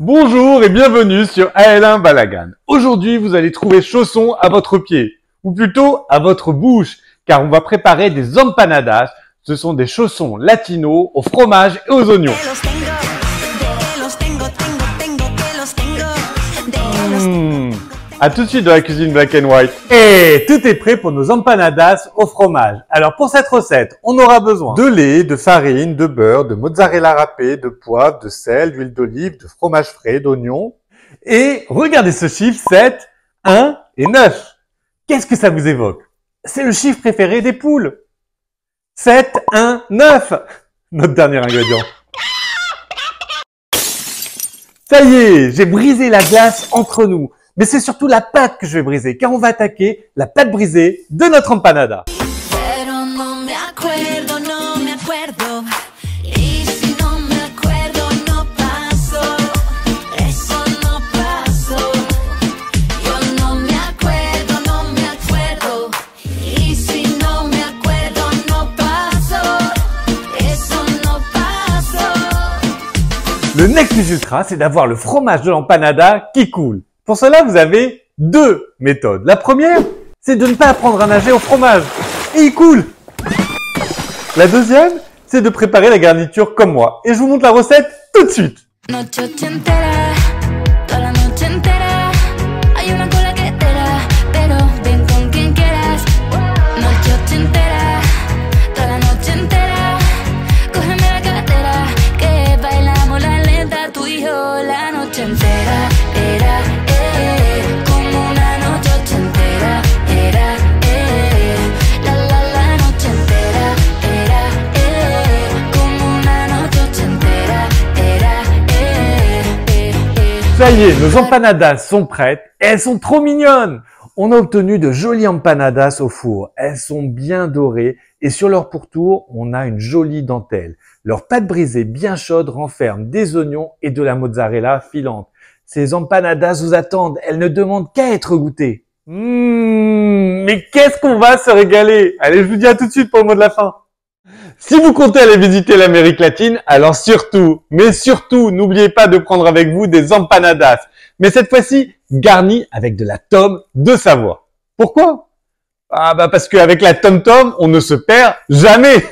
Bonjour et bienvenue sur AL1 Balagan. Aujourd'hui, vous allez trouver chaussons à votre pied, ou plutôt à votre bouche, car on va préparer des empanadas. Ce sont des chaussons latinos au fromage et aux oignons. À tout de suite dans la cuisine black and white. Et tout est prêt pour nos empanadas au fromage. Alors pour cette recette, on aura besoin de lait, de farine, de beurre, de mozzarella râpé, de poivre, de sel, d'huile d'olive, de fromage frais, d'oignons. Et regardez ce chiffre 7, 1 et 9. Qu'est-ce que ça vous évoque? C'est le chiffre préféré des poules. 7, 1, 9. Notre dernier ingrédient. Ça y est, j'ai brisé la glace entre nous. Mais c'est surtout la pâte que je vais briser, car on va attaquer la pâte brisée de notre empanada. Le next plus ultra, c'est d'avoir le fromage de l'empanada qui coule. Pour cela, vous avez deux méthodes. La première, c'est de ne pas apprendre à nager au fromage. Et il coule. La deuxième, c'est de préparer la garniture comme moi. Et je vous montre la recette tout de suite. Ça y est, nos empanadas sont prêtes et elles sont trop mignonnes. On a obtenu de jolies empanadas au four. Elles sont bien dorées et sur leur pourtour, on a une jolie dentelle. Leur pâte brisée bien chaude renferme des oignons et de la mozzarella filante. Ces empanadas vous attendent, elles ne demandent qu'à être goûtées. Mmh, mais qu'est-ce qu'on va se régaler? Allez, je vous dis à tout de suite pour le mot de la fin. Si vous comptez aller visiter l'Amérique latine, alors surtout, mais surtout, n'oubliez pas de prendre avec vous des empanadas. Mais cette fois-ci, garnies avec de la tome de Savoie. Pourquoi? Ah bah parce qu'avec la tom tom, on ne se perd jamais